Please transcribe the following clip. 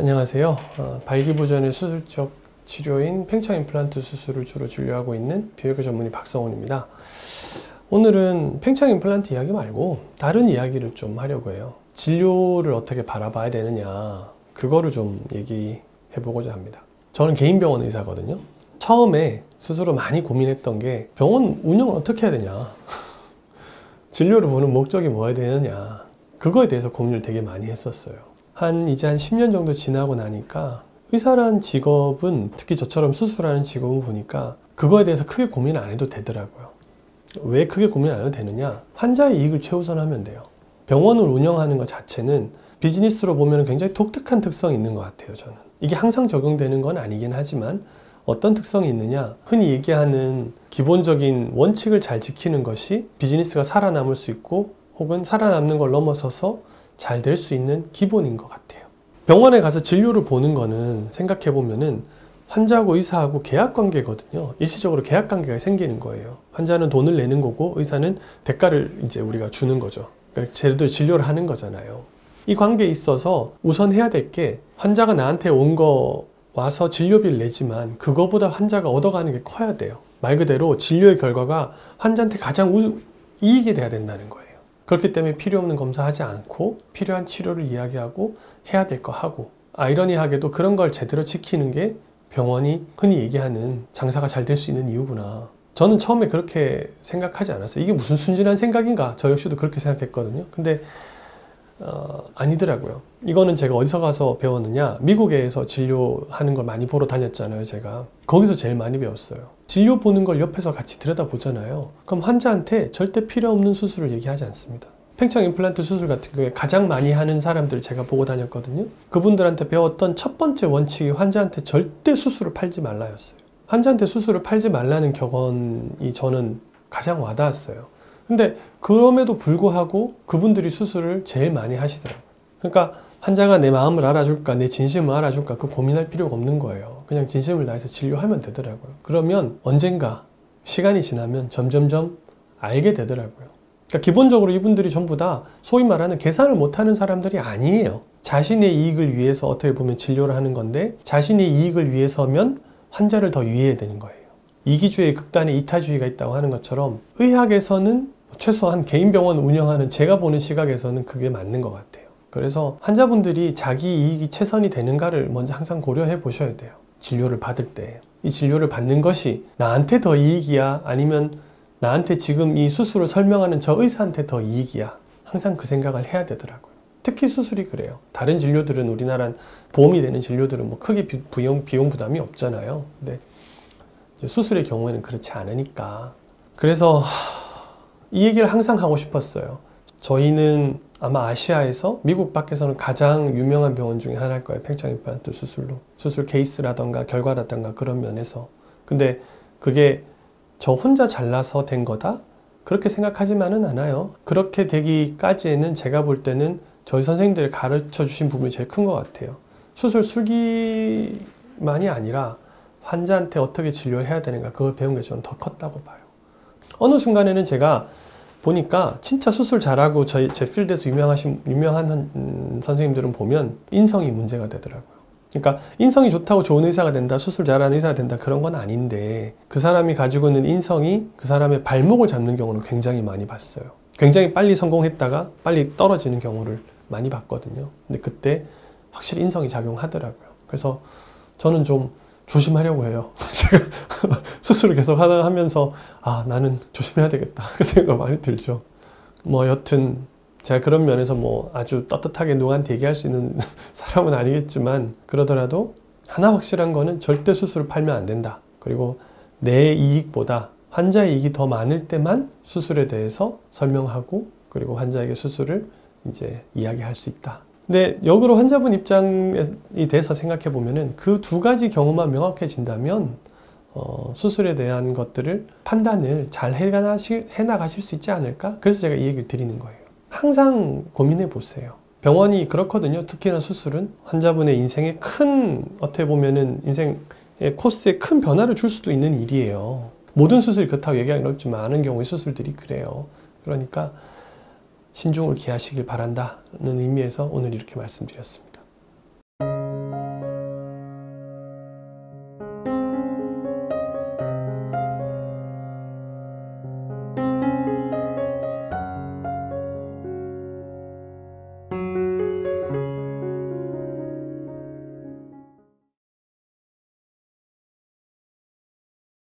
안녕하세요. 어, 발기부전의 수술적 치료인 팽창 임플란트 수술을 주로 진료하고 있는 비외과 전문의 박성훈입니다. 오늘은 팽창 임플란트 이야기 말고 다른 이야기를 좀 하려고 해요. 진료를 어떻게 바라봐야 되느냐 그거를 좀 얘기해 보고자 합니다. 저는 개인 병원 의사거든요. 처음에 스스로 많이 고민했던 게 병원 운영을 어떻게 해야 되냐 진료를 보는 목적이 뭐야 되느냐 그거에 대해서 고민을 되게 많이 했었어요. 한 이제 한 10년 정도 지나고 나니까 의사란 직업은 특히 저처럼 수술하는 직업을 보니까 그거에 대해서 크게 고민 안 해도 되더라고요. 왜 크게 고민 안 해도 되느냐? 환자의 이익을 최우선하면 돼요. 병원을 운영하는 것 자체는 비즈니스로 보면 굉장히 독특한 특성이 있는 것 같아요, 저는. 이게 항상 적용되는 건 아니긴 하지만 어떤 특성이 있느냐? 흔히 얘기하는 기본적인 원칙을 잘 지키는 것이 비즈니스가 살아남을 수 있고 혹은 살아남는 걸 넘어서서 잘 될 수 있는 기본인 것 같아요. 병원에 가서 진료를 보는 거는 생각해 보면은 환자하고 의사하고 계약 관계거든요. 일시적으로 계약 관계가 생기는 거예요. 환자는 돈을 내는 거고 의사는 대가를 이제 우리가 주는 거죠. 그러니까 제대로 진료를 하는 거잖아요. 이 관계에 있어서 우선 해야 될 게 환자가 나한테 온 거 와서 진료비를 내지만 그거보다 환자가 얻어가는 게 커야 돼요. 말 그대로 진료의 결과가 환자한테 가장 우, 이익이 돼야 된다는 거예요. 그렇기 때문에 필요 없는 검사하지 않고 필요한 치료를 이야기하고 해야 될 거 하고 아이러니하게도 그런 걸 제대로 지키는 게 병원이 흔히 얘기하는 장사가 잘 될 수 있는 이유구나. 저는 처음에 그렇게 생각하지 않았어요. 이게 무슨 순진한 생각인가? 저 역시도 그렇게 생각했거든요. 근데 어, 아니더라고요. 이거는 제가 어디서 가서 배웠느냐? 미국에서 진료하는 걸 많이 보러 다녔잖아요, 제가. 거기서 제일 많이 배웠어요. 진료 보는 걸 옆에서 같이 들여다보잖아요. 그럼 환자한테 절대 필요 없는 수술을 얘기하지 않습니다. 팽창 임플란트 수술 같은 경우에 가장 많이 하는 사람들을 제가 보고 다녔거든요. 그분들한테 배웠던 첫 번째 원칙이 환자한테 절대 수술을 팔지 말라였어요. 환자한테 수술을 팔지 말라는 격언이 저는 가장 와닿았어요. 근데 그럼에도 불구하고 그분들이 수술을 제일 많이 하시더라고요. 그러니까 환자가 내 마음을 알아줄까, 내 진심을 알아줄까, 그 고민할 필요가 없는 거예요. 그냥 진심을 다해서 진료하면 되더라고요. 그러면 언젠가 시간이 지나면 점점점 알게 되더라고요. 그러니까 기본적으로 이분들이 전부 다 소위 말하는 계산을 못하는 사람들이 아니에요. 자신의 이익을 위해서 어떻게 보면 진료를 하는 건데 자신의 이익을 위해서면 환자를 더 위해야 되는 거예요. 이기주의 극단의 이타주의가 있다고 하는 것처럼 의학에서는 최소한 개인 병원 운영하는 제가 보는 시각에서는 그게 맞는 것 같아요. 그래서 환자분들이 자기 이익이 최선이 되는가를 먼저 항상 고려해 보셔야 돼요. 진료를 받을 때. 이 진료를 받는 것이 나한테 더 이익이야? 아니면 나한테 지금 이 수술을 설명하는 저 의사한테 더 이익이야? 항상 그 생각을 해야 되더라고요. 특히 수술이 그래요. 다른 진료들은 우리나라 보험이 되는 진료들은 뭐 크게 비용, 비용 부담이 없잖아요. 근데 수술의 경우에는 그렇지 않으니까. 그래서 이 얘기를 항상 하고 싶었어요. 저희는 아마 아시아에서 미국 밖에서는 가장 유명한 병원 중에 하나일 거예요. 팽창 임플란트 수술로. 수술 케이스라던가 결과라던가 그런 면에서. 근데 그게 저 혼자 잘나서 된 거다? 그렇게 생각하지만은 않아요. 그렇게 되기까지에는 제가 볼 때는 저희 선생님들이 가르쳐 주신 부분이 제일 큰 것 같아요. 수술 술기만이 아니라 환자한테 어떻게 진료를 해야 되는가 그걸 배운 게 저는 더 컸다고 봐요. 어느 순간에는 제가 보니까 진짜 수술 잘하고 저희 제 필드에서 유명하신 유명한 음, 선생님들은 보면 인성이 문제가 되더라고요. 그러니까 인성이 좋다고 좋은 의사가 된다, 수술 잘하는 의사가 된다 그런 건 아닌데 그 사람이 가지고 있는 인성이 그 사람의 발목을 잡는 경우를 굉장히 많이 봤어요. 굉장히 빨리 성공했다가 빨리 떨어지는 경우를 많이 봤거든요. 근데 그때 확실히 인성이 작용하더라고요. 그래서 저는 좀 조심하려고 해요. 제가 수술을 계속 하다 하면서 아 나는 조심해야 되겠다 그 생각 많이 들죠. 뭐 여튼 제가 그런 면에서 뭐 아주 떳떳하게 누구한테 얘기할 수 있는 사람은 아니겠지만 그러더라도 하나 확실한 거는 절대 수술을 팔면 안 된다. 그리고 내 이익보다 환자의 이익이 더 많을 때만 수술에 대해서 설명하고 그리고 환자에게 수술을 이제 이야기할 수 있다. 근데 역으로 환자분 입장이 돼서 생각해 보면은 그 두 가지 경우만 명확해진다면 어, 수술에 대한 것들을 판단을 잘 해나가실, 해나가실 수 있지 않을까? 그래서 제가 이 얘기를 드리는 거예요. 항상 고민해 보세요. 병원이 그렇거든요. 특히나 수술은 환자분의 인생에 큰 어떻게 보면은 인생의 코스에 큰 변화를 줄 수도 있는 일이에요. 모든 수술이 그렇다고 얘기하기는 어렵지만 많은 경우의 수술들이 그래요. 그러니까 신중을 기하시길 바란다는 의미에서 오늘 이렇게 말씀드렸습니다.